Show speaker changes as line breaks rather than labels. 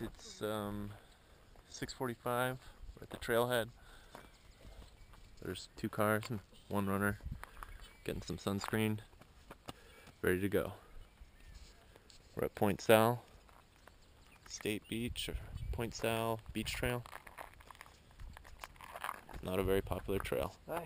It's um, 6:45. We're at the trailhead. There's two cars and one runner getting some sunscreen, ready to go. We're at Point Sal State Beach or Point Sal Beach Trail. Not a very popular trail.
Hi.